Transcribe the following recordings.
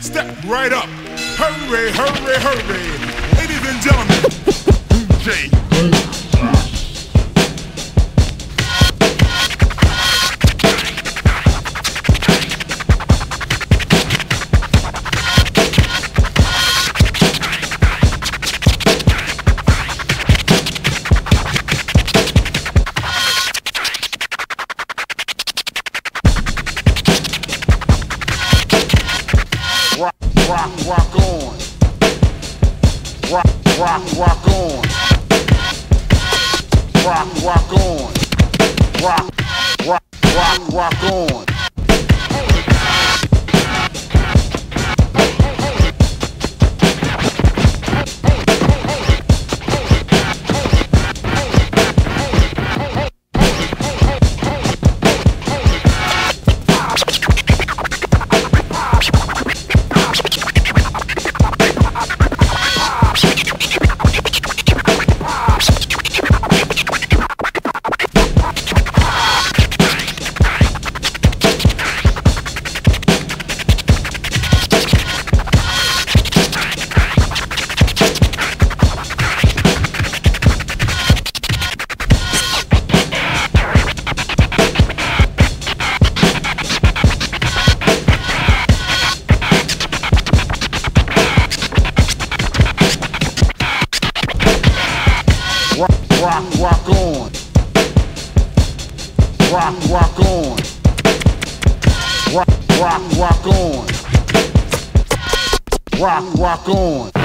Step right up. Hurry, hurry, hurry. Ladies and gentlemen, DJ. Rock, rock, on. Rock, rock on. Rock, rock, rock, rock on. Rock, rock on. Rock, rock, rock on. Rock, rock on.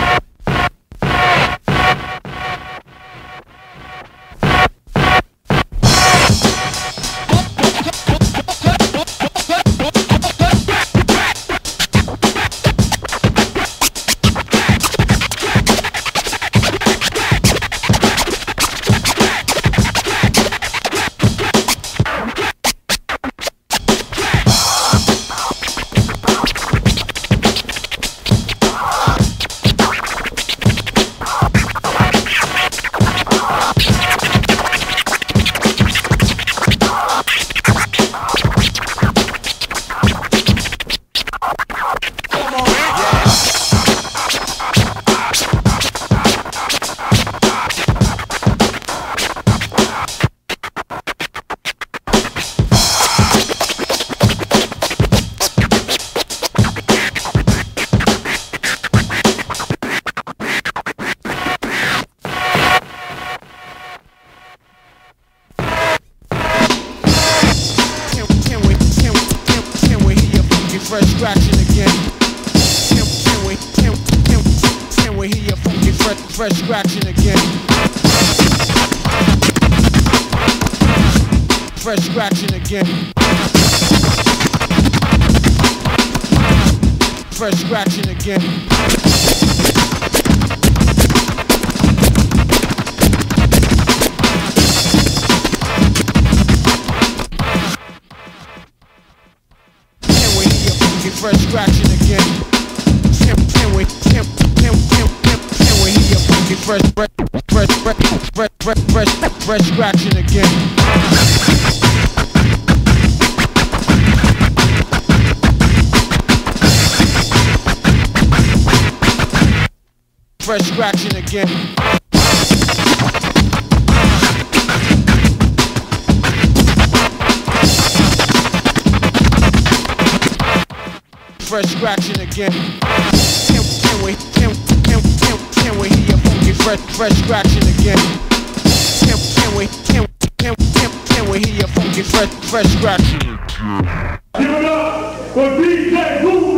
Fresh scratching again? Can, can we, can, can, can we hear your funky fresh, fresh scratching again? Fresh scratching again. Fresh scratching again. Fresh scratching again? Can, can we, can, can, can, can, can we hear your funky fresh, fresh, fresh, fresh, fresh, fresh, fresh, fresh scratching again? Fresh scratching again. Fresh scratching again. Can, can we, can, can, can, can we hear funky fresh, fresh scratching again? Can, can we, can, can, can, can we hear funky fresh, fresh scratching? Give it up for DJ Ruthless!